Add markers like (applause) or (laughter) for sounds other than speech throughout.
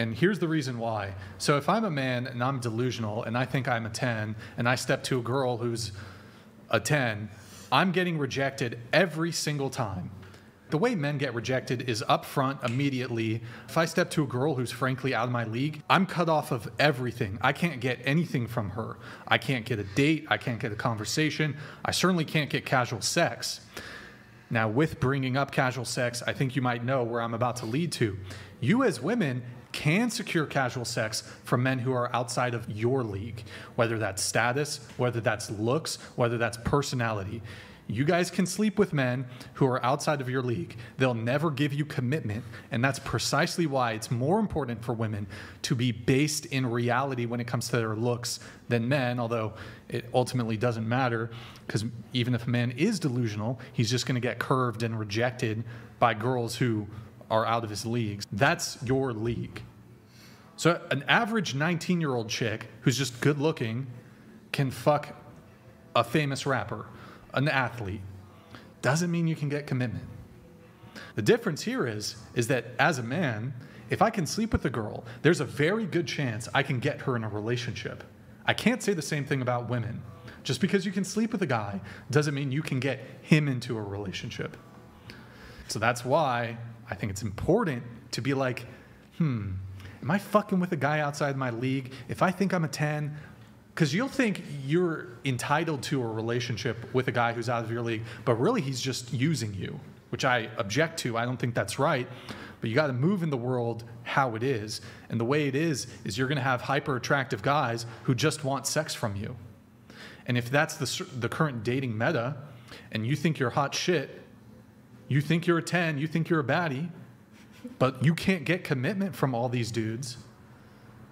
And here's the reason why. So if I'm a man and I'm delusional and I think I'm a 10 and I step to a girl who's a 10, I'm getting rejected every single time. The way men get rejected is up front immediately. If I step to a girl who's frankly out of my league, I'm cut off of everything. I can't get anything from her. I can't get a date. I can't get a conversation. I certainly can't get casual sex. Now, with bringing up casual sex, I think you might know where I'm about to lead to. You, as women, can secure casual sex from men who are outside of your league, whether that's status, whether that's looks, whether that's personality. You guys can sleep with men who are outside of your league. They'll never give you commitment. And that's precisely why it's more important for women to be based in reality when it comes to their looks than men, although it ultimately doesn't matter because even if a man is delusional, he's just going to get curved and rejected by girls who are out of his leagues. That's your league. So an average 19 year old chick who's just good looking can fuck a famous rapper an athlete doesn't mean you can get commitment. The difference here is is that as a man, if I can sleep with a girl, there's a very good chance I can get her in a relationship. I can't say the same thing about women. Just because you can sleep with a guy doesn't mean you can get him into a relationship. So that's why I think it's important to be like, hmm, am I fucking with a guy outside my league? If I think I'm a 10, because you'll think you're entitled to a relationship with a guy who's out of your league, but really he's just using you, which I object to. I don't think that's right. But you got to move in the world how it is. And the way it is, is you're going to have hyper attractive guys who just want sex from you. And if that's the, the current dating meta, and you think you're hot shit, you think you're a 10, you think you're a baddie, but you can't get commitment from all these dudes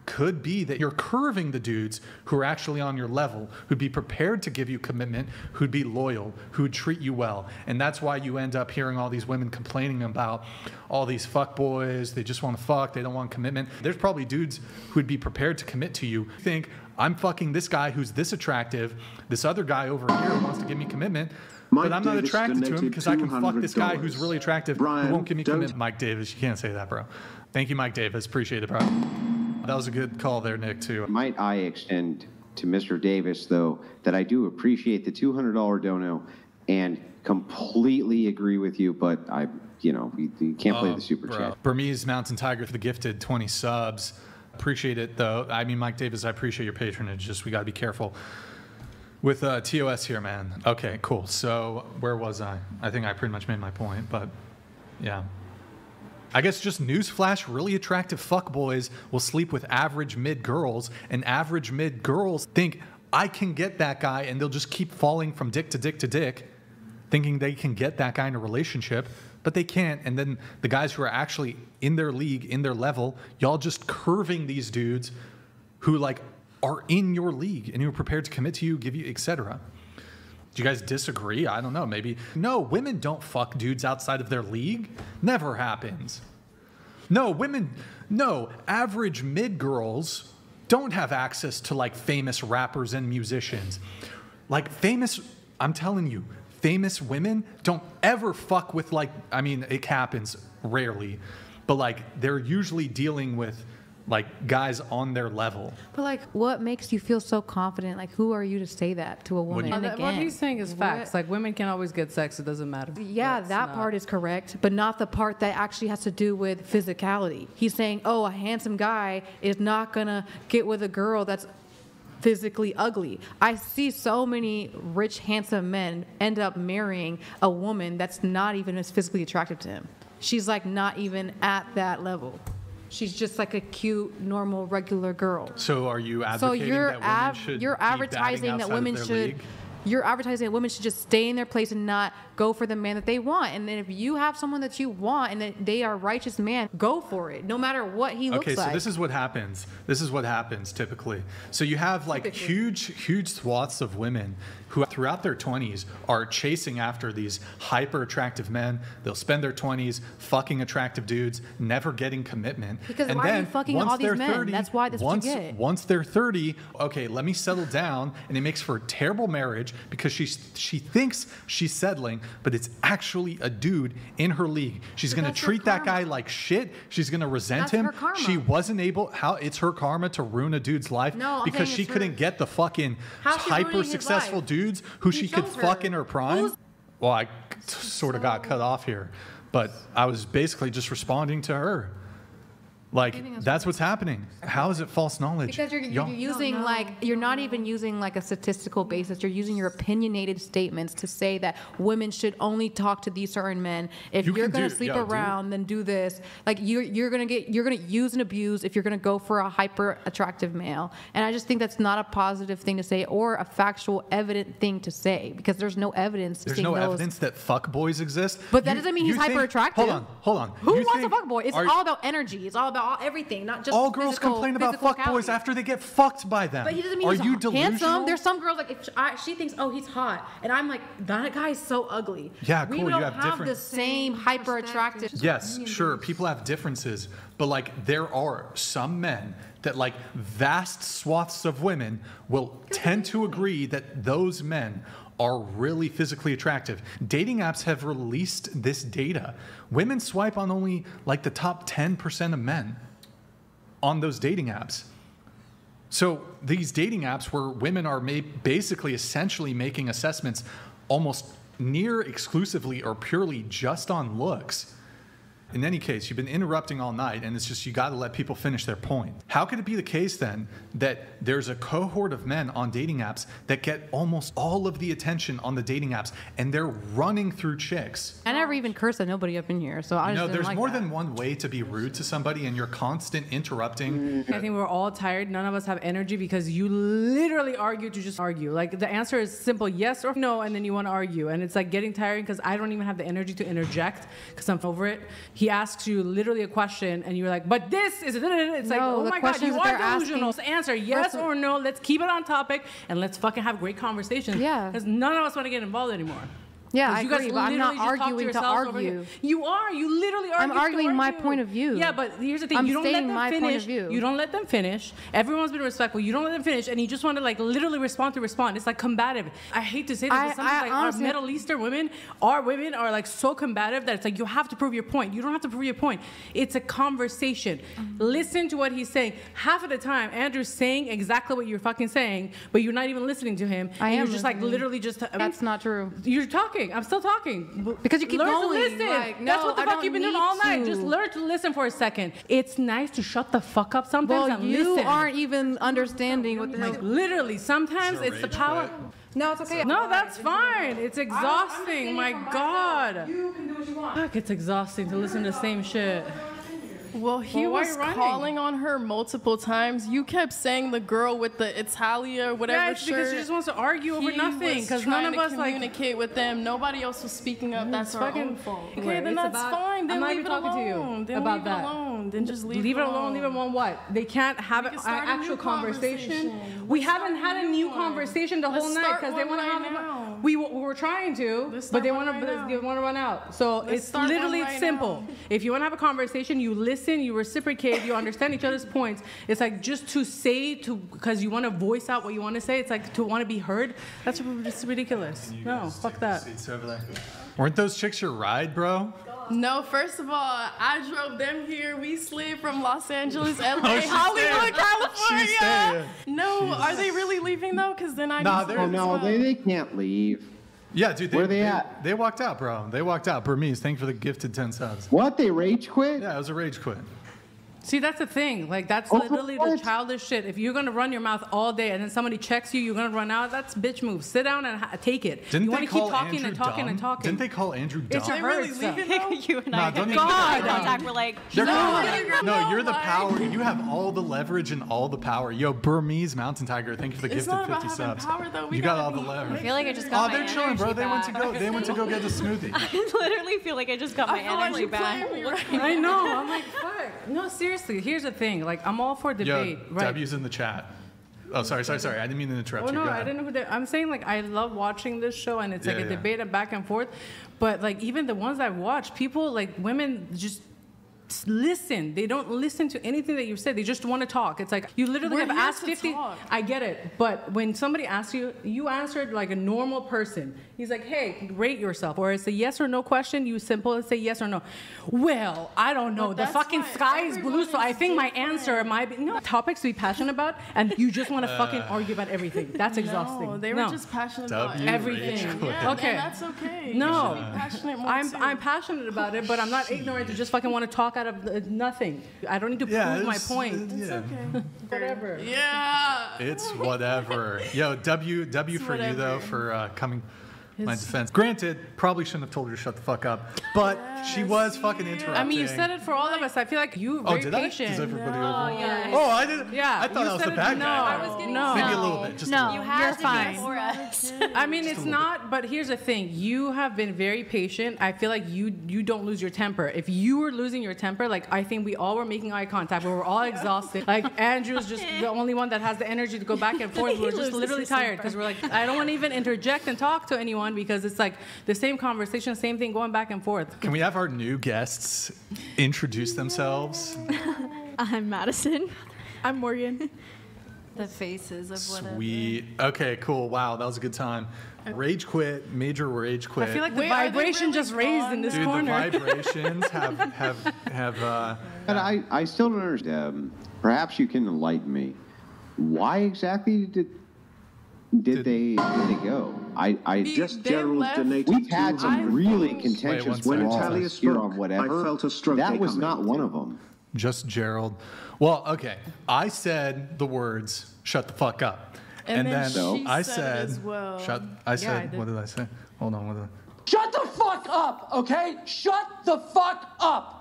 could be that you're curving the dudes who are actually on your level, who'd be prepared to give you commitment, who'd be loyal, who'd treat you well. And that's why you end up hearing all these women complaining about all these fuck boys, they just want to fuck, they don't want commitment. There's probably dudes who'd be prepared to commit to you. Think, I'm fucking this guy who's this attractive, this other guy over here wants to give me commitment. Mike but I'm not Davis attracted to him because I can fuck this guy who's really attractive Brian, who won't give me commitment. Mike Davis, you can't say that, bro. Thank you, Mike Davis. Appreciate it, bro. That was a good call there, Nick, too. Might I extend to Mr. Davis, though, that I do appreciate the $200 dono and completely agree with you, but I, you know, you, you can't play oh, the super bro. chat. Burmese Mountain Tiger for the gifted 20 subs. Appreciate it, though. I mean, Mike Davis, I appreciate your patronage. Just we got to be careful with uh, TOS here, man. Okay, cool. So where was I? I think I pretty much made my point, but yeah. I guess just newsflash really attractive fuckboys will sleep with average mid girls, and average mid girls think, I can get that guy, and they'll just keep falling from dick to dick to dick, thinking they can get that guy in a relationship, but they can't. And then the guys who are actually in their league, in their level, y'all just curving these dudes who like are in your league and who are prepared to commit to you, give you, etc. Do you guys disagree? I don't know. Maybe. No, women don't fuck dudes outside of their league. Never happens. No, women, no, average mid girls don't have access to like famous rappers and musicians. Like famous, I'm telling you, famous women don't ever fuck with like, I mean, it happens rarely, but like they're usually dealing with like guys on their level. But like, what makes you feel so confident? Like, who are you to say that to a woman? And again, what he's saying is facts. What? Like, women can always get sex; it doesn't matter. Yeah, That's that not... part is correct, but not the part that actually has to do with physicality. He's saying, oh, a handsome guy is not gonna get with a girl that's physically ugly. I see so many rich, handsome men end up marrying a woman that's not even as physically attractive to him. She's like not even at that level. She's just like a cute, normal, regular girl. So are you advocating so you're that women av- should you're advertising that women should league? You're advertising that women should just stay in their place and not go for the man that they want. And then if you have someone that you want and that they are righteous man, go for it, no matter what he looks okay, like. Okay, so this is what happens. This is what happens typically. So you have like typically. huge, huge swaths of women who throughout their 20s are chasing after these hyper attractive men. They'll spend their 20s fucking attractive dudes, never getting commitment. Because and why then, are you fucking all these men? 30, That's why that's once, what you get. Once they're 30, okay, let me settle down, and it makes for a terrible marriage because she she thinks she's settling, but it's actually a dude in her league. She's gonna treat that guy like shit. She's gonna resent That's him. She wasn't able. How it's her karma to ruin a dude's life No, I'm because she couldn't her- get the fucking How's she ruining hyper successful dudes who He she could her. fuck in her prime. Who's- Well, I sort of got cut off here, but I was basically just responding to her. Like that's what's happening. How is it false knowledge? Because you're, you're Y'all- using like you're not even using like a statistical basis. You're using your opinionated statements to say that women should only talk to these certain men. If You you are gonna sleep yeah, do- around, then do this. Like you're you're gonna get you're gonna use and abuse if you're gonna go for a hyper attractive male. And I just think that's not a positive thing to say or a factual evident thing to say because there's no evidence. to There's say no those- evidence that fuck boys exist. But that You- doesn't mean he's hyper attractive. Hold on, hold on. Who You wants think- a fuckboy? It's all about energy. It's all about all, everything, not just all girls physical- complain about physical fuck boys after they get fucked by them. But he doesn't mean Are he's you h- delusional? handsome. There's some girls like if sh- I, she thinks, oh, he's hot, and I'm like, that guy is so ugly. Yeah, we cool, you don't have different- the same hyper attractive. Yes, sure. People have differences, but like there are some men that like vast swaths of women will tend to agree that those men are really physically attractive. Dating apps have released this data. Women swipe on only like the top 10% of men on those dating apps. So these dating apps where women are basically essentially making assessments almost near exclusively or purely just on looks. In any case, you've been interrupting all night, and it's just you got to let people finish their point. How could it be the case then that there's a cohort of men on dating apps that get almost all of the attention on the dating apps, and they're running through chicks? I never even cursed at nobody up in here, so I You just know, didn't there's like more that. than one way to be rude to somebody, and you're constant interrupting. Mm-hmm. I think we're all tired. None of us have energy because you literally argue to just argue. Like the answer is simple yes or no, and then you want to argue. And it's like getting tiring because I don't even have the energy to interject because I'm over it. He asks you literally a question, and you're like, but this is, it's like, No, oh my God, you are delusional. asking- answer yes or no. Let's keep it on topic and let's fucking have great conversations. Yeah. Because none of us want to get involved anymore. Yeah, I you guys agree, but I'm not literally just talk arguing to over argue. You are. You literally are. I'm arguing my point of view. Yeah, but here's the thing. I'm you don't let them my point of finish. view. You don't let them finish. Everyone's been respectful. You don't let them finish, and you just want to like literally respond to respond. It's like combative. I hate to say this, I- but sometimes I like honestly- our Middle Eastern women, our women are like so combative that it's like you have to prove your point. You don't have to prove your point. It's a conversation. Mm-hmm. Listen to what he's saying. Half of the time, Andrew's saying exactly what you're fucking saying, but you're not even listening to him. I and am You're just like literally just. That's not true. You're talking. I'm still talking. Because you keep learn going, to listen. like, That's what the I fuck you've been doing all night. to. Just learn to listen for a second. It's nice to shut the fuck up sometimes Well, and you listen. aren't even understanding what the hell. Like, literally, sometimes it's the power. No, it's okay. No, that's fine. It's exhausting. My God. You can do what you want. Fuck, it's exhausting to listen to the same shit. Well, he Well, was calling on her multiple times. You kept saying the girl with the Italia, whatever Yeah, it's because she just wants to argue over He nothing. Because none of us like. communicate with them. Nobody else was speaking up. That's fucking own fault. Okay, then it's that's about- fine. Then I'm not leave even it talking to you alone. Then about leave that. it alone. Then just leave, leave it alone. Leave it alone. What? They can't have an can start a actual conversation. conversation. We Let's haven't had a new one. conversation the Let's whole night because they want to have. Now. We, w- we were trying to, Let's but they one want to. right They want to run out. So Let's it's literally right simple. now. If you want to have a conversation, you listen, you reciprocate, you understand each other's points. It's like just to say to because you want to voice out what you want to say. It's like to want to be heard. That's just ridiculous. No, fuck that. Seats over there. Weren't those chicks your ride, bro? No, first of all, I drove them here. We slid from Los Angeles, LA, (laughs) Oh, she's Hollywood, staying. California. She's. No, are they really leaving though? Because then I Nah, just they're- left as no, well. they, they can't leave. Yeah, dude. They, Where they they at? They walked out, bro. They walked out. Burmese, thank you for the gifted 10 subs. What? They rage quit? Yeah, it was a rage quit. See, that's the thing. Like, that's Oh, literally the what? childish shit. If you're gonna run your mouth all day and then somebody checks you, you're gonna run out. That's bitch move. Sit down and ha- take it. Didn't you they want to call keep talking Andrew and talking dumb? and talking. Didn't they call Andrew dumb? It's your They really hurts. leaving (laughs) you and I Nah, had don't made even- eye God. contact. We're like, They're No, calling- I no, know you're the power. You have all the leverage and all the power. Yo, Burmese Mountain Tiger, thank you for the It's gifted not about 50 having subs. power, though. We you got all the be- I leverage. feel like I just got. Oh, got they're chilling, bro. They went to go. They went to go get a smoothie. (laughs) I literally feel like I just got my I feel like energy back. playing me right I know. I'm like, fuck. No, seriously. Here's the thing. Like, I'm all for Yo, debate. right. W's in the chat. Oh, sorry, sorry, sorry. I didn't mean to interrupt oh, you. No, I didn't know who they I'm saying like I love watching this show and it's like a yeah. debate and back and forth. But like even the ones I've watched, people like women just listen. They don't listen to anything that you said. They just want to talk. It's like you literally We're have asked 50. talk. I get it. But when somebody asks you, you answered like a normal person. He's like, hey, rate yourself. Or it's a yes or no question. You simple and say yes or no. Well, I don't know. But the fucking sky is blue, everyone so I think my different. answer might be no topics to be passionate about, and you just want to fucking Uh. argue about everything. That's exhausting. No, they were No. just passionate about W Everything. Yeah, Okay. And that's okay. No. You be passionate more I'm, too. I'm passionate about it, but I'm not ignorant to just fucking want to talk out of nothing. I don't need to Yeah, prove my it's- point. Yeah. okay. (laughs) Whatever. Yeah. It's whatever. Yo, W W It's for you though for uh, coming my defense. Granted, probably shouldn't have told her to shut the fuck up, but she was fucking interrupting. I mean, you said it for all of us. I feel like you were Oh, very did I? patient. Does everybody Oh, over? yeah. Oh, I didn't. Yeah, I thought you I was said the it- bad no, guy. I was getting no. Maybe a so- little bit. Just No. a You little. had You're to be fine. for us. (laughs) I mean, it's not. But here's the thing: you have been very patient. I feel like you you don't lose your temper. If you were losing your temper, like I think we all were making eye contact. We were all (laughs) exhausted. Like Andrew's just (laughs) the only one that has the energy to go back and forth. We're just literally tired because we're like, I don't want to even interject and talk to anyone because it's like the same conversation, same thing going back and forth. Can we have our new guests introduce themselves? I'm Madison. I'm Morgan. The faces of whatever. Sweet. Okay, cool. Wow, that was a good time. Rage quit, major rage quit. I feel like the Wait, are they vibration really just raised in gone this Dude, corner. the (laughs) vibrations have have have. Uh, But I, I still don't understand. Um, perhaps you can enlighten me. Why exactly did did they did they go? I, I Just They Gerald left- donated we've had some 200 really contentious Wait, one When second. laws Natalia here on spoke, whatever. I felt a stroke that day was coming. not one of them. Just Gerald. Well, okay. I said the words "shut the fuck up," And then she I said said, as well. "Shut." I said, I "What did I say?" Hold on. What did I? Shut the fuck up, okay? Shut the fuck up.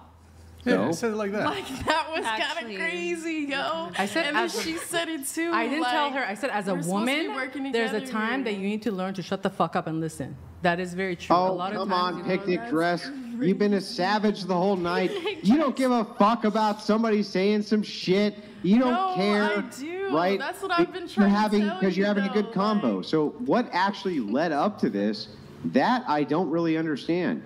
Yeah, I said it like that. Like that was kind Actually- of crazy, yo. I said and then as a- she said it too. I didn't tell her. I said, as a we're supposed to be woman, there's a together time that you need to learn to shut the fuck up and listen. That is very true. a Oh, lot of come times, on, you know, picnic that's dress. You've been a savage the whole night. (laughs) You don't give a fuck about somebody saying some shit. You don't No, care, I do. right? That's what I've been You're trying to having tell because you're you, having a good combo. like- So what actually led up to this? That I don't really understand.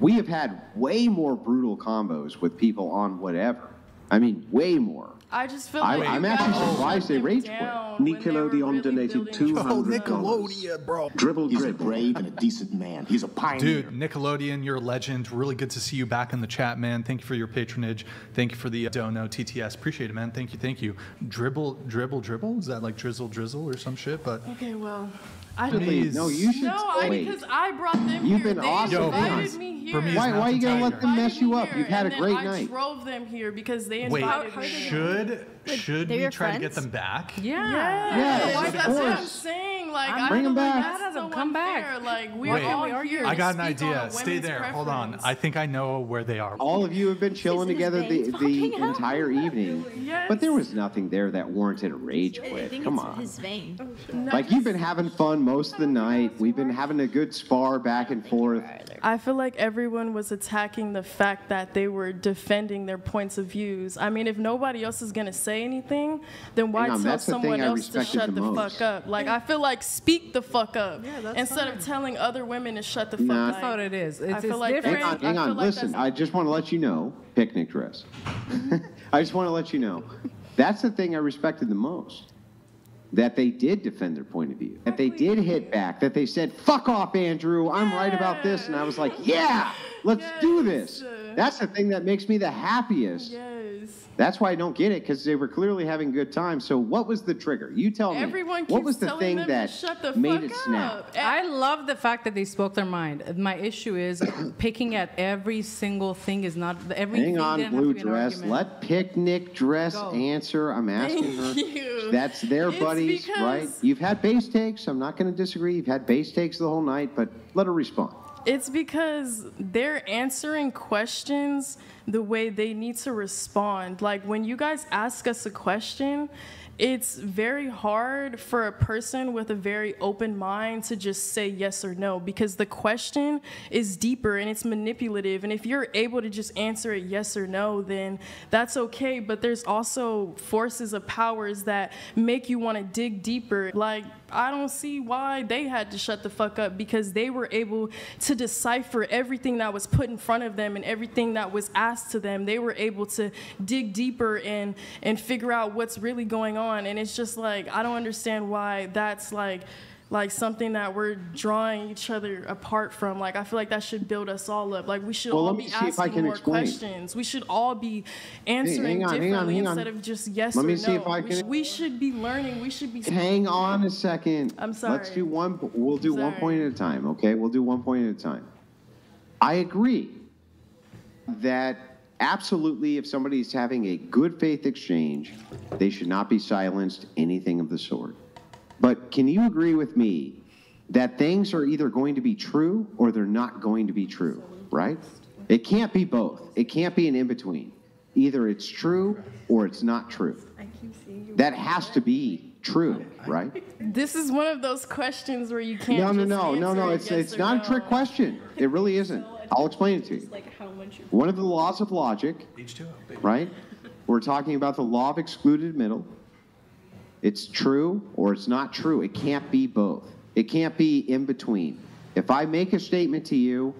We have had way more brutal combos with people on whatever. I mean, way more. I just feel I- like I'm actually guys surprised shut they them rage quit. down when they were Nickelodeon really donated building two trust. dollars. bro. Dribble, He's a brave and a decent man. He's a pioneer. Dude, Nickelodeon, you're a legend. Really good to see you back in the chat, man. Thank you for your patronage. Thank you for the uh, dono TTS. Appreciate it, man. Thank you, thank you. Dribble, dribble, dribble. Is that like drizzle, drizzle or some shit? But Okay, well, I Please. No, you should No, I wait. because I brought them You've here. been they awesome. Yo, invited Burmese- me here. Burmese Why, why are you gonna let them mess you up? You've had a then great I night. drove them here because they wait, invited me. should should we your try to get them back? Yeah. Yes, Like, of that's what I'm saying. Like, I'm I Bring feel 'em like back. That's That so doesn't come back. Like, we're Wait. all We are here. I got an idea. Stay women's there. Hold on. I think I know where they are. All of you have been chilling His together the, the entire evening. Yes. But there was nothing there that warranted a rage I quit. think Come it's on. his vein. Oh, like you've been having fun most of the night. We've been having a good spar back and forth. I feel like everyone was attacking the fact that they were defending their points of views. I mean, if nobody else is gonna say anything, then why on, tell that's the thing someone else to shut the the, fuck up? Like, I feel like speak the fuck up that's instead fine. of telling other women to shut the fuck Nah. up. That's not what it is. It's, I feel it's like different. Hang on, hang I on. feel Listen, that's- I just want to let you know, picnic dress. (laughs) I just want to let you know, that's the thing I respected the most. That they did defend their point of view. That they did hit back. That they said, "Fuck off, Andrew. I'm right about this." And I was like, "Yeah, let's do this." That's the thing that makes me the happiest. Yes. That's why I don't get it because they were clearly having a good time. So what was the trigger? You tell me. Everyone keeps what was the telling thing them that to shut the made fuck it snap? up. I love the fact that they spoke their mind. My issue is (coughs) picking at every single thing is not everything. Hang on, blue to be an dress. Let picnic dress Go. answer. I'm asking her. Thank you. That's their It's buddies, right? because- You've had base takes. I'm not going to disagree. You've had base takes the whole night, but let her respond. It's because they're answering questions the way they need to respond. Like when you guys ask us a question, it's very hard for a person with a very open mind to just say yes or no because the question is deeper and it's manipulative. And if you're able to just answer it yes or no, then that's okay. But there's also forces of powers that make you want to dig deeper. Like, I don't see why they had to shut the fuck up because they were able to decipher everything that was put in front of them and everything that was asked to them, they were able to dig deeper and and figure out what's really going on. And it's just like I don't understand why that's like like something that we're drawing each other apart from. Like I feel like that should build us all up. Like we should Well, all be see if I asking more explain. questions. We should all be answering hang on, on, differently on. instead of just yes Let or me no. see if I we, can- we should be learning. We should be Hang on a second. I'm sorry Let's do one. We'll do one point at a time. Okay, we'll do one point at a time. I agree that absolutely, if somebody's having a good faith exchange, they should not be silenced. Anything of the sort. But can you agree with me that things are either going to be true or they're not going to be true? Right? It can't be both. It can't be an in between. Either it's true or it's not true. That has to be true, right? This is one of those questions where you can't. No, no, just no, no, no. it It's it's not no. a trick question. It really isn't. I'll explain it to you. Like how much One of the laws of logic, right? We're talking about the law of excluded middle. It's true or it's not true. It can't be both. It can't be in between. If I make a statement to you,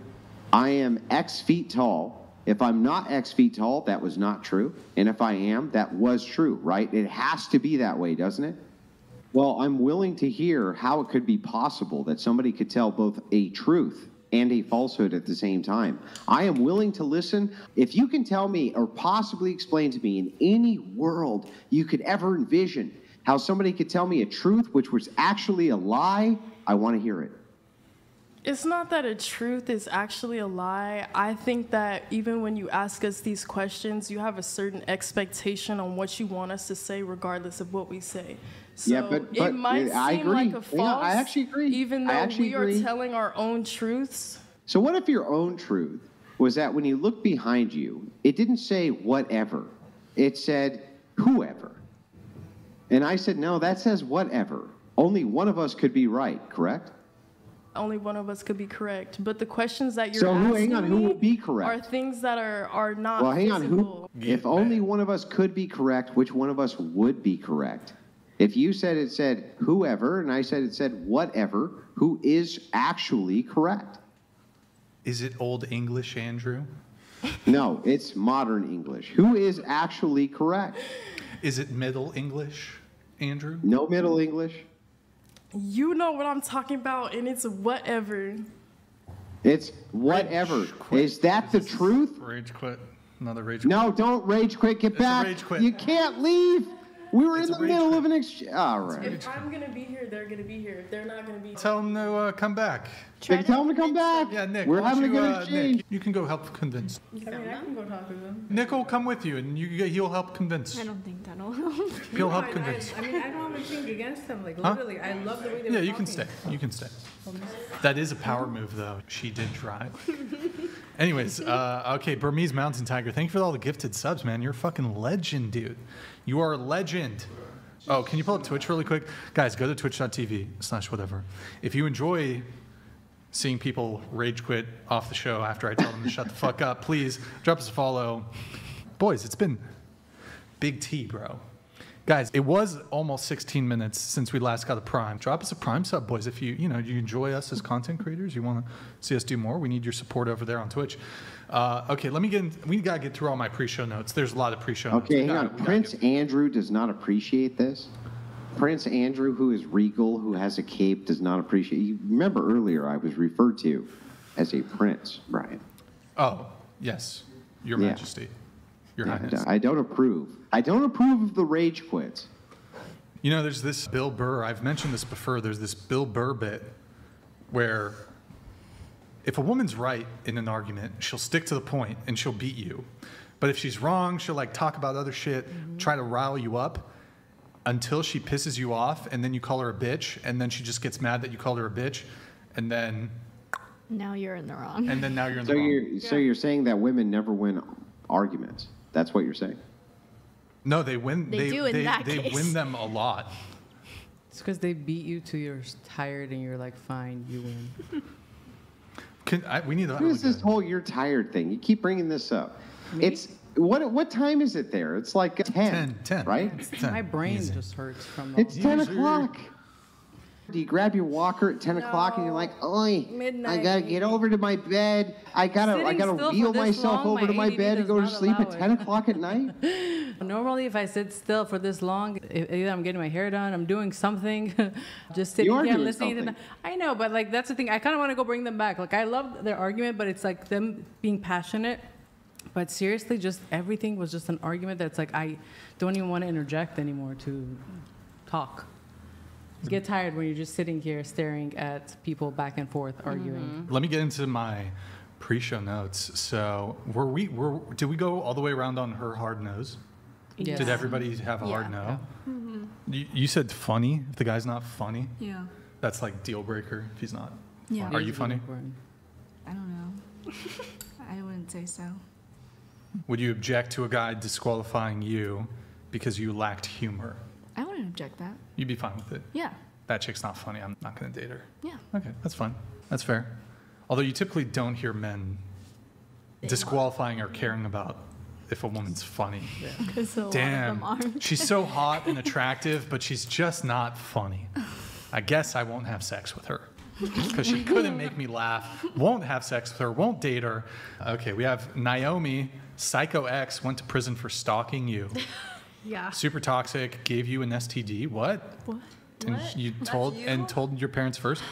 I am X feet tall. If I'm not X feet tall, that was not true. And if I am, that was true, right? It has to be that way, doesn't it? Well, I'm willing to hear how it could be possible that somebody could tell both a truth and a falsehood at the same time. I am willing to listen. If you can tell me or possibly explain to me in any world you could ever envision how somebody could tell me a truth which was actually a lie, I want to hear it. It's not that a truth is actually a lie. I think that even when you ask us these questions, you have a certain expectation on what you want us to say, regardless of what we say. So Yeah, but- but, it might I seem agree. like a false, I actually agree. even though we agree. are telling our own truths. So, what if your own truth was that when you look behind you, it didn't say whatever, it said whoever? And I said, no, that says whatever. Only one of us could be right, correct? Only one of us could be correct. But the questions that you're So who- asking hang on, who would be correct? are things that are, are not Well, hang on. Who, physical. if only one of us could be correct, which one of us would be correct? If you said it said whoever, and I said it said whatever, who is actually correct? Is it Old English, Andrew? No, it's modern English. Who is actually correct? Is it Middle English, Andrew? No Middle English. You know what I'm talking about, and it's whatever. It's whatever. Is that the truth? Rage quit. Another rage quit. No, don't rage quit. Get It's a back. rage quit. You can't leave. We were It's in the middle quit. of an exchange. All right. If I'm gonna be here, they're gonna be here. If they're not gonna be here. Tell him to uh, come back. They tell them to come back. Yeah, Nick. We're why don't having a you, good uh. Nick, you can go help convince. I mean, I can go talk to them. Nick will come with you, and you he'll help convince. I don't think that'll help. (laughs) He'll help I, convince. I, I mean, I don't have anything against them. Like, Huh? literally, I love the way they Yeah, were you can stay. You can stay. That is a power move, though. She did try. (laughs) Anyways, uh, okay, Burmese Mountain Tiger, thank you for all the gifted subs, man. You're a fucking legend, dude. You are a legend. Oh, can you pull up Twitch really quick? Guys, go to twitch.tv slash whatever. If you enjoy seeing people rage quit off the show after I tell them to shut the (laughs) fuck up, please drop us a follow. Boys, it's been big T, bro. Guys, it was almost 16 minutes since we last got a prime. Drop us a prime sub, boys. If you you know you enjoy us as content creators, you want to see us do more. We need your support over there on Twitch. Uh, okay, let me get. In, we gotta get through all my pre-show notes. There's a lot of pre-show. Okay, We hang gotta- on. Prince Andrew does not appreciate this. Prince Andrew, who is regal, who has a cape, does not appreciate. You remember earlier I was referred to as a prince, Brian. Oh yes, Your Yeah. Majesty, Your Yeah, Highness. I don't approve. I don't approve of the rage quits. You know, there's this Bill Burr. I've mentioned this before. There's this Bill Burr bit where if a woman's right in an argument, she'll stick to the point and she'll beat you. But if she's wrong, she'll like talk about other shit, mm-hmm. try to rile you up until she pisses you off, and then you call her a bitch, and then she just gets mad that you called her a bitch, and then Now you're in the wrong. and then now you're in So the wrong. you're so you're saying that women never win arguments. That's what you're saying. No, they win. They They do in they, that they case. win them a lot. It's because they beat you till you're tired and you're like, fine, you win. (laughs) Can, I, we need to. What is this whole "you're tired" thing? You keep bringing this up. It's what what time is it there? It's like uh, 10, 10, 10. right? It's 10. My brain Easy. just hurts from the It's ten Easy. o'clock. Do you grab your walker at 10 o'clock and you're like, oi, I gotta get over to my bed. I gotta, I gotta wheel myself long, over to my my bed and go to sleep at 10 o'clock at night. (laughs) Normally, if I sit still for this long, either I'm getting my hair done, I'm doing something, (laughs) just sitting here doing listening to. something. I know, but like that's the thing. I kind of want to go bring them back. Like I love their argument, but it's like them being passionate. But seriously, just everything was just an argument that's like I don't even want to interject anymore to talk. You get tired when you're just sitting here staring at people back and forth arguing. Mm-hmm. Let me get into my pre-show notes. So, were we were did we go all the way around on her hard nose? Yes. Did everybody have a hard Yeah. no? Mm-hmm. You, you said funny. If the guy's not funny, Yeah. that's like deal breaker. If he's not, Yeah. are you funny? I don't know. (laughs) I wouldn't say so. Would you object to a guy disqualifying you because you lacked humor? I wouldn't object that. You'd be fine with it. Yeah. That chick's not funny. I'm not going to date her. Yeah. Okay, that's fine. That's fair. Although you typically don't hear men disqualifying or caring about if a woman's funny. Because a lot of Damn. them aren't. She's so hot and (laughs) attractive, but she's just not funny. I guess I won't have sex with her (laughs) because she couldn't make me laugh. Won't have sex with her, won't date her. Okay, we have Naomi, Psycho ex, went to prison for stalking you. (laughs) Yeah. Super toxic, gave you an STD. What? What? And What? you That's told you? and told your parents first?